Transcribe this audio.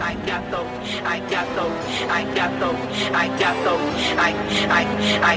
I got those, I got those, I got those, I got those, I, I, I